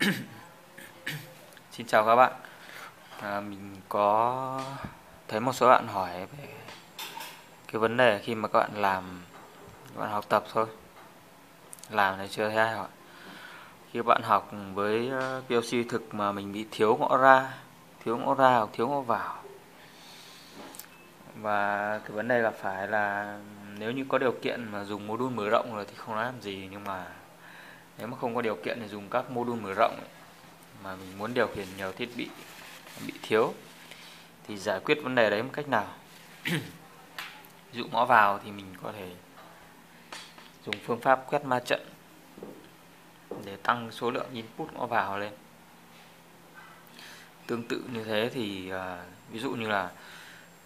Xin chào các bạn. À, Mình có thấy một số bạn hỏi về cái vấn đề khi mà các bạn làm các bạn học tập thôi. Làm thì chưa thấy ai hỏi. Khi các bạn học với ờ, PLC thực mà mình bị thiếu ngõ ra thiếu ngõ ra hoặc thiếu ngõ vào. Và cái vấn đề gặp phải là nếu như có điều kiện mà dùng module mở rộng rồi thì không nói làm gì nhưng mà nếu mà không có điều kiện thì dùng các module mở rộng ấy, mà mình muốn điều khiển nhiều thiết bị bị thiếu thì giải quyết vấn đề đấy một cách nào? Ví dụ ngõ vào thì mình có thể dùng phương pháp quét ma trận để tăng số lượng input ngõ vào lên. Tương tự như thế thì à, ví dụ như là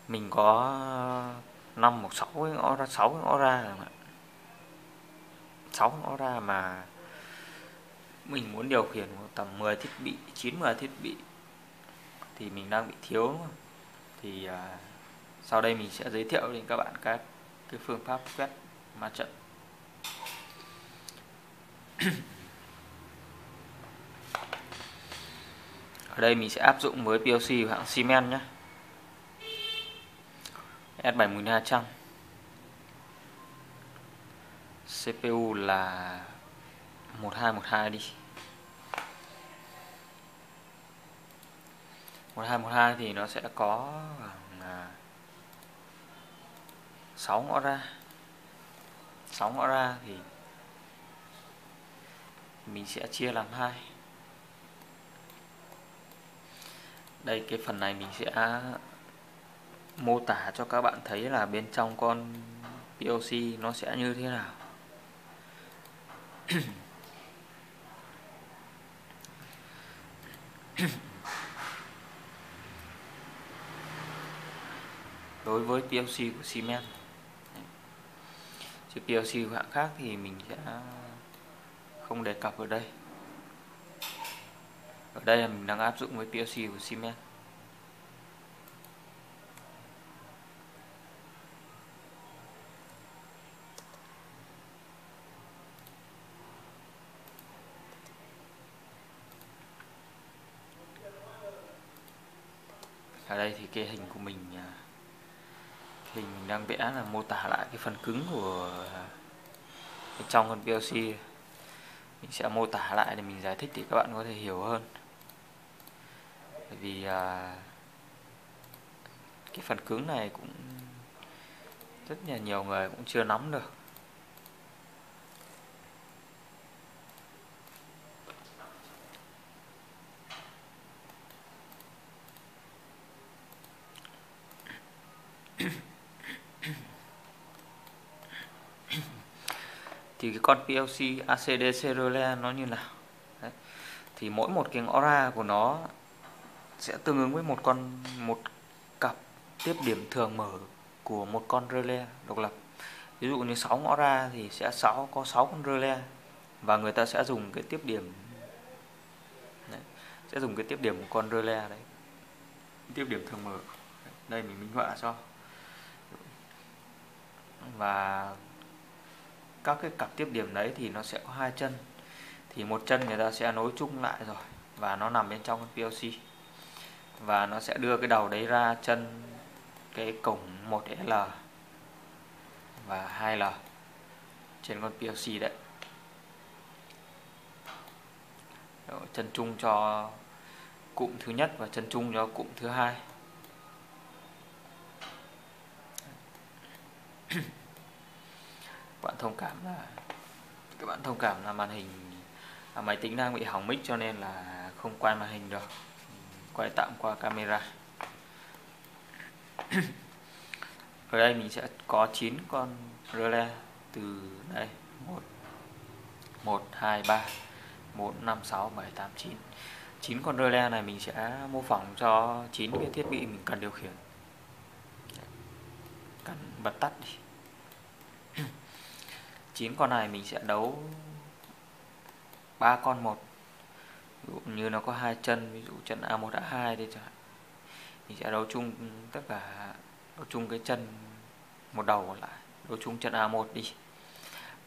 mình có năm một sáu cái ngõ ra sáu cái ngõ ra sáu ngõ ra mà mình muốn điều khiển tầm 10 thiết bị 90 thiết bị thì mình đang bị thiếu đúng không? thì à, sau đây mình sẽ giới thiệu đến các bạn các cái phương pháp quét ma trận. Ở đây mình sẽ áp dụng với PLC hãng Siemens nhé. S7200 CPU là 1212 đi. 1212 thì nó sẽ có khoảng à, 6 ngõ ra. 6 ngõ ra thì mình sẽ chia làm hai. Đây, cái phần này mình sẽ mô tả cho các bạn thấy là bên trong con POC nó sẽ như thế nào. đối với PLC của Siemens. Chứ PLC của hãng khác thì mình sẽ không đề cập ở đây. Ở đây là mình đang áp dụng với PLC của Siemens. Ở đây thì cái hình hình vẽ là mô tả lại cái phần cứng của trong con PLC mình sẽ mô tả lại để mình giải thích thì các bạn có thể hiểu hơn. Bởi vì à, cái phần cứng này cũng rất là nhiều người cũng chưa nắm được. Thì cái con PLC ACDC relay nó như nào? Đấy. thì mỗi một cái ngõ ra của nó sẽ tương ứng với một con một cặp tiếp điểm thường mở của một con relay độc lập. Ví dụ như 6 ngõ ra thì sẽ 6 có 6 con relay và người ta sẽ dùng cái tiếp điểm đấy, sẽ dùng cái tiếp điểm của con relay đấy. Tiếp điểm thường mở. Đây mình minh họa cho. Và các cái cặp tiếp điểm đấy thì nó sẽ có hai chân. Thì một chân người ta sẽ nối chung lại rồi và nó nằm bên trong con PLC và nó sẽ đưa cái đầu đấy ra chân cái cổng 1L và 2L trên con PLC đấy. Đó, chân chung cho cụm thứ nhất và chân chung cho cụm thứ hai thông cảm là, các bạn thông cảm là màn hình là máy tính đang bị hỏng mic cho nên là không quay màn hình được. Quay tạm qua camera. Ở đây mình sẽ có 9 con relay từ đây. 1 1 2 3 4 5 6 7 8 9 9 con relay này mình sẽ mô phỏng cho 9 cái thiết bị mình cần điều khiển. Cần bật tắt đi. 9 con này mình sẽ đấu ba con một. Ví dụ như nó có hai chân, ví dụ chân A1 A2 đi chẳng hạn. Mình sẽ đấu chung tất cả, đấu chung cái chân một đầu còn lại, đấu chung chân A1 đi.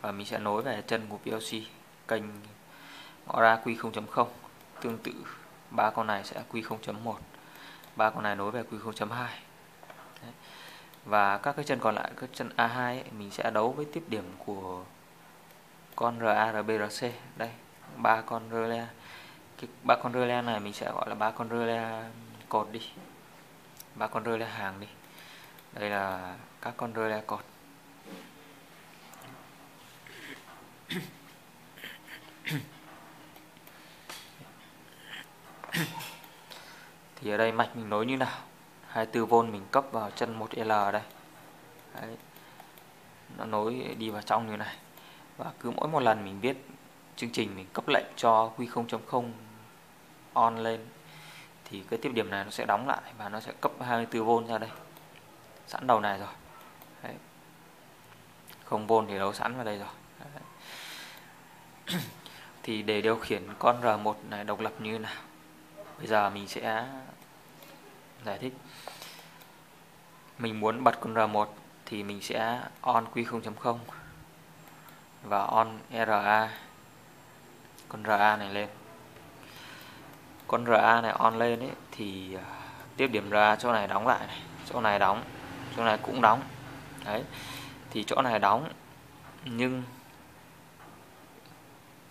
Và mình sẽ nối về chân của PLC kênh ngõ ra Q0.0 tương tự, ba con này sẽ Q0.1 ba con này nối về Q0.2 và các cái chân còn lại các chân A2 ấy, mình sẽ đấu với tiếp điểm của con RA RB RC đây ba con relay cái ba con relay này mình sẽ gọi là ba con relay cột đi. Ba con relay hàng đi. Đây là các con relay cột. Thì ở đây mạch mình nối như nào? 24V mình cấp vào chân 1L đây Đấy. nó nối đi vào trong như này và cứ mỗi một lần mình viết chương trình, mình cấp lệnh cho Q0.0 on lên, thì cái tiếp điểm này nó sẽ đóng lại và nó sẽ cấp 24V ra đây sẵn đầu này rồi Đấy. 0V thì đấu sẵn vào đây rồi Đấy. thì để điều khiển con R1 này độc lập như nào bây giờ mình sẽ giải thích. Mình muốn bật con R1 thì mình sẽ on Q0.0 và on RA con RA này lên. Con RA này on lên ấy thì à, tiếp điểm RA chỗ này đóng lại này chỗ này đóng chỗ này cũng đóng. Đấy thì chỗ này đóng nhưng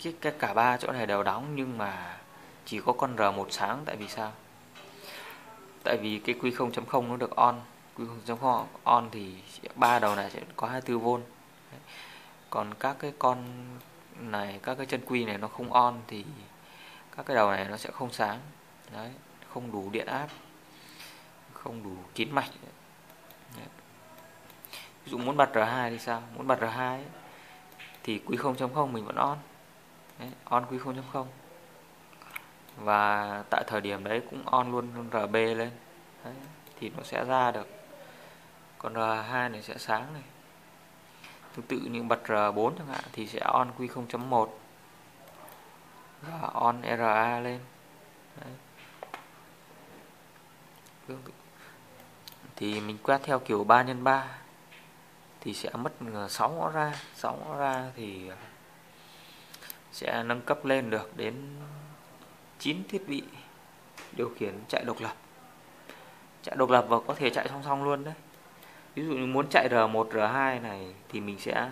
cái, cả ba chỗ này đều đóng nhưng mà chỉ có con R1 sáng tại vì sao? Tại vì cái Q0.0 nó được on Q0.0 on thì ba đầu này sẽ có 24V còn các cái con này các cái chân quy này nó không on thì các cái đầu này nó sẽ không sáng. Đấy không đủ điện áp không đủ kín mạch. Đấy. ví dụ muốn bật R2 thì sao? Muốn bật R2 ấy, thì Q0.0 mình vẫn on. Đấy, on Q0.0 và tại thời điểm đấy cũng on luôn RB lên. Đấy, thì nó sẽ ra được. Còn R2 này sẽ sáng này. Tương tự như bật R4 chẳng hạn thì sẽ on Q0.1 và on RA lên. Đấy. thì mình quét theo kiểu 3 x 3 thì sẽ mất 6 ngõ ra. 6 ngõ ra thì sẽ nâng cấp lên được đến 9 thiết bị điều khiển chạy độc lập. Chạy độc lập và có thể chạy song song luôn đấy. Ví dụ như muốn chạy R1 R2 này thì mình sẽ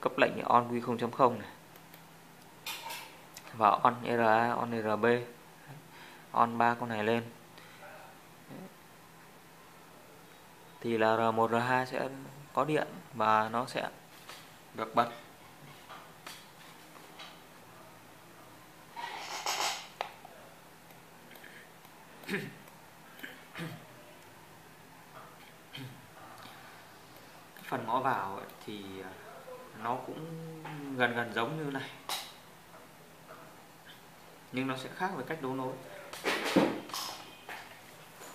cấp lệnh on Q0.0 này. Và on RA on RB on ba con này lên. Thì là R1 R2 sẽ có điện và nó sẽ được bật. Cái phần ngõ vào ấy, thì à, nó cũng gần gần giống như này. Nhưng nó sẽ khác với cách đấu nối.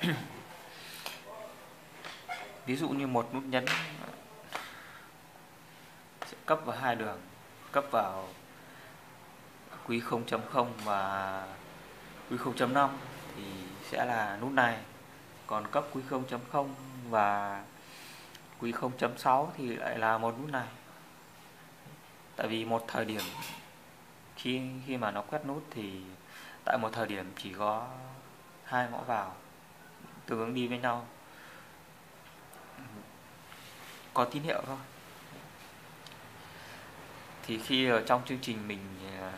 Ví dụ như một nút nhấn à, sẽ cấp vào hai đường. Cấp vào quý 0.0 và quý 0.5 thì sẽ là nút này. Còn cấp quý 0.0 và quý 0.6 thì lại là một nút này. Tại vì một thời điểm khi khi mà nó quét nút thì tại một thời điểm chỉ có hai ngõ vào, tương ứng đi với nhau. Có tín hiệu thôi. Thì khi ở trong chương trình mình ờ,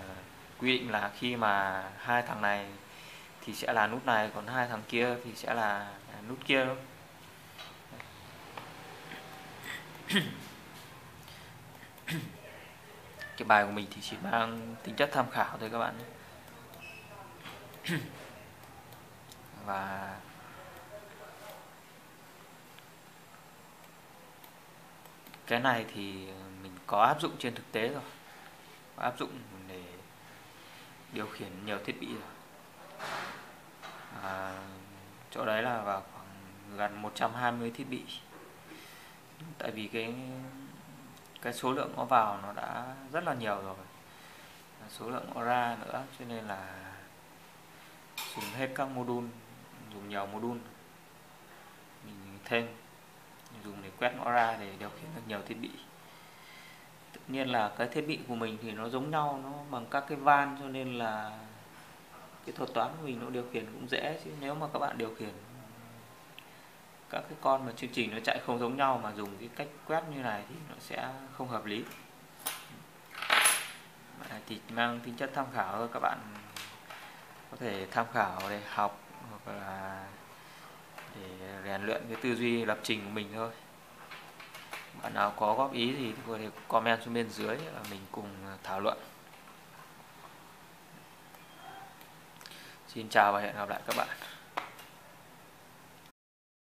quy định là khi mà hai thằng này thì sẽ là nút này, còn hai thằng kia thì sẽ là à, nút kia thôi cái bài của mình thì chỉ mang tính chất tham khảo thôi các bạn và cái này thì mình có áp dụng trên thực tế rồi. Có áp dụng để điều khiển nhiều thiết bị rồi à, chỗ đấy là vào khoảng gần 120 thiết bị. Tại vì cái cái số lượng nó vào nó đã rất là nhiều rồi. Số lượng nó ra nữa cho nên là dùng hết các module dùng nhiều module mình thêm dùng để quét nó ra để điều khiển được nhiều thiết bị. Tự nhiên là cái thiết bị của mình thì nó giống nhau nó bằng các cái van cho nên là cái thuật toán của mình nó điều khiển cũng dễ chứ nếu mà các bạn điều khiển các cái con mà chương trình nó chạy không giống nhau mà dùng cái cách quét như này thì nó sẽ không hợp lý. Thì mang tính chất tham khảo thôi, các bạn có thể tham khảo để học hoặc là để rèn luyện cái tư duy lập trình của mình thôi. Bạn nào có góp ý thì có thể comment xuống bên dưới và mình cùng thảo luận. Xin chào và hẹn gặp lại các bạn.